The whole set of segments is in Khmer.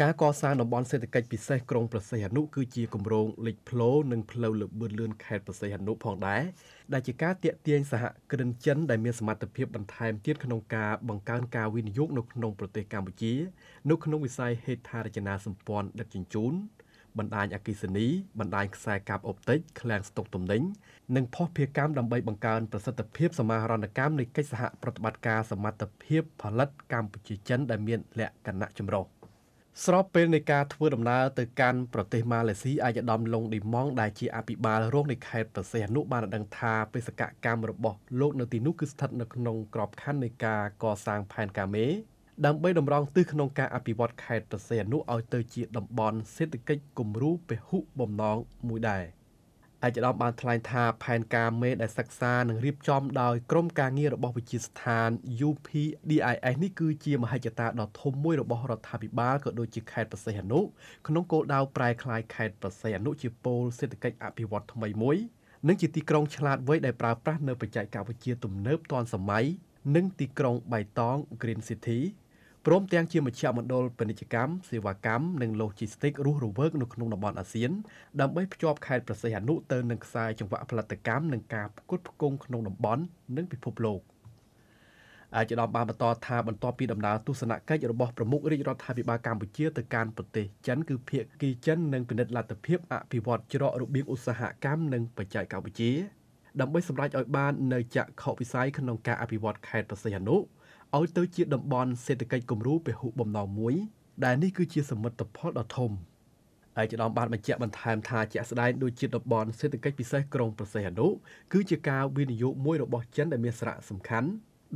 ការកសាងតំបន់សេដ្ឋកិច្ចពិសេសក្រុងប្រសិទ្ធអនុគឺជាគម្រោងលេចធ្លោនិងផ្លូវលបឿនលឿនខេត្តប្រសិទ្ធអនុផងដែរដែលជាការទាក់ទាញសហគ្រិនចិនដែលមានសមត្ថភាពបន្ថែមទៀតក្នុងការបង្កើនការវិនិយោគនៅក្នុងប្រទេសកម្ពុជា នៅក្នុងវិស័យហេដ្ឋារចនាសម្ព័ន្ធដឹកជញ្ជូនបណ្ដាញអគិសនីបណ្ដាញខ្សែកាបអុបទិកឃ្លាំងស្តុកទំនិញនិងភស្តុភារកម្មដើម្បីបង្កើនប្រសិទ្ធភាពសមាហរណកម្មនៃកិច្ចសហប្រតិបត្តិការសមត្ថភាពផលិតកម្ពុជាចិនដែលមានលក្ខណៈចម្រុះ ស្របពេលនៃការធ្វើដំណើរទៅកាន់ប្រទេសម៉ាឡេស៊ីអាយដាមឡុងឌីម៉ងដែលជាអភិបាលរងនៃខេត្តប្រសេះអនុបានដឹងថាបេសកកម្មរបស់លោកនៅទីនោះគឺស្ថិតនៅក្នុងក្របខ័ណ្ឌនៃការកសាងផែនការមេដើម្បីតម្រង់ទិសក្នុងការអភិវឌ្ឍខេត្តប្រសេះអនុឲ្យទៅជាតំបន់សេដ្ឋកិច្ចគំរូពហុបំណងមួយដែរ។ ឯកឧត្តមបានថ្លែងថាផែនការមេដែលសិក្សានិងរៀបចំដោយក្រុមការងាររបស់វិទ្យាស្ថាន UPDIS នេះគឺជាមហិច្ឆតាដ៏ធំមួយរបស់រដ្ឋាភិបាលក៏ដូចជាខេត្តប្រសេះអនុក្នុងគោលដៅប្រែក្លាយខេត្តប្រសេះអនុជាពូលសេដ្ឋកិច្ចអភិវឌ្ឍថ្មីមួយនិងជាទីក្រុងឆ្លាតវៃដែលប្រើប្រាស់នៅបច្ចេកវិទ្យាទំនើបទាន់សម័យនិងទីក្រុងបៃតង Green City ព្រមទាំងជាមជ្ឈមណ្ឌលពាណិជ្ជកម្មសេវាកម្មនិង Logistics រស់រវើកនៅក្នុងតំបន់អាស៊ានដើម្បីភ្ជាប់ខេត្តប្រសិទ្ធអនុទៅនឹងខ្សែចង្វាក់ផលិតកម្មនិងការផ្គត់ផ្គង់ក្នុងតំបន់និងពិភពលោកអាយដាមបានបន្តថាបន្ទាប់ពីដំណើរទស្សនកិច្ចរបស់ប្រមុខរាជរដ្ឋាភិបាលកម្ពុជាទៅកាន់ប្រទេសចិនគឺភាគីចិននឹងពិនិត្យលទ្ធភាពអភិវឌ្ឍច្រករបៀងឧស្សាហកម្មនិងបច្ចេកវិទ្យាដើម្បីសម្រេចឲ្យបាននៅចក្ខុវិស័យក្នុងការអភិវឌ្ឍខេត្តប្រសិទ្ធអនុ ឲ្យទៅជាតំបន់សេដ្ឋកិច្ចគំរូពហុបំណងមួយ ដែលនេះគឺជាសមិទ្ធផលដ៏ធំឯកឧត្តមបានបញ្ជាក់បន្ថែមថាជាក់ស្ដែងដូចជាតំបន់សេដ្ឋកិច្ចពិសេសក្រុងប្រសេះអនុគឺជាការវិនិយោគមួយរបស់ចិនដែលមានសារៈសំខាន់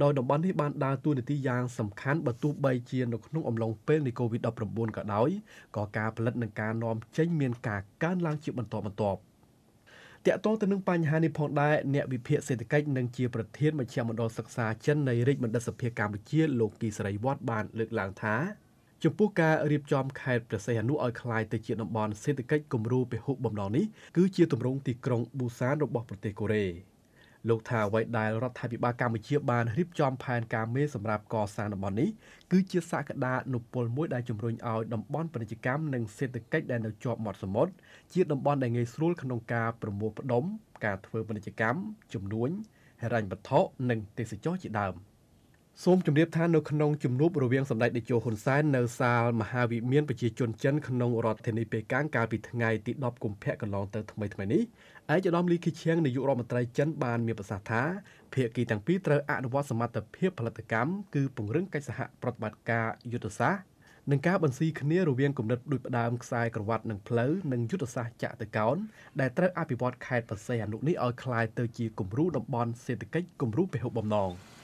ដោយតំបន់នេះបានដើរតួនាទីយ៉ាងសំខាន់បើទោះបីជានៅក្នុងអំឡុងពេលនៃ COVID-19 ក៏ដោយក៏ការផលិតនិងការនាំចេញមានការកើនឡើងជាបន្តបន្ទាប់ តកតងទៅនឹងបញ្ហានេះផងដែរអ្នកវិភាគសេដ្ឋកិច្ចនិងជាប្រធានមជ្ឈមណ្ឌលសិក្សាចិននៃរាជបណ្ឌិតសភាកម្ពុជាលោកគីសរីវត្តបានលើកឡើងថាចំពោះការរៀបចំខេត្តព្រះសីហនុឲ្យក្លាយទៅជាតំបន់សេដ្ឋកិច្ចគំរូពហុបំណងនេះគឺជាទម្រង់ទីក្រុងប៊ូសានរបស់ប្រទេសកូរ៉េ។ លោកថាអ្វីដែលរដ្ឋាភិបាលកម្ពុជាបានរៀបចំផែនការមេសម្រាប់កសាងតំបន់នេះគឺជាសក្តានុពលមួយដែលជំរុញឲ្យតំបន់ពាណិជ្ជកម្មនិងសេដ្ឋកិច្ចដែលនៅជាប់មាត់សមុទ្រជាតំបន់ដែលងាយស្រួលក្នុងការប្រមូលផ្ដុំ ការធ្វើពាណិជ្ជកម្មជំនួញហិរញ្ញវត្ថុនិងទេសចរជាដើម។ សូមជម្រាបថានៅក្នុងជំនួបរវាងសម្ដេចតេជោហ៊ុនសែននៅសាលមហាវិមានប្រជាជនចិនក្នុងរដ្ឋធានីប៉េកាំងកាលពីថ្ងៃទី10កុម្ភៈកន្លងទៅថ្មីថ្មីនេះឯកឧត្តមលីខីឈៀងនាយករដ្ឋមន្ត្រីចិនបានមានប្រសាសន៍ថាភាគីទាំងពីរត្រូវអនុវត្តសមត្ថភាពផលិតកម្មគឺពង្រឹងកិច្ចសហប្រតិបត្តិការយុទ្ធសាស្ត្រនឹងការបន្ស៊ីគ្នារវាងគំនិតដូចផ្ដើមខ្សែក្រវ៉ាត់និងផ្លូវនិងយុទ្ធសាស្ត្រចាក់តកោនដែលត្រូវអភិវឌ្ឍខេត្តបរសៃអនុនេះឲ្យคล้ายទៅជាគំរូតំបន់សេដ្ឋកិច្ចគំរូពហុបំណង។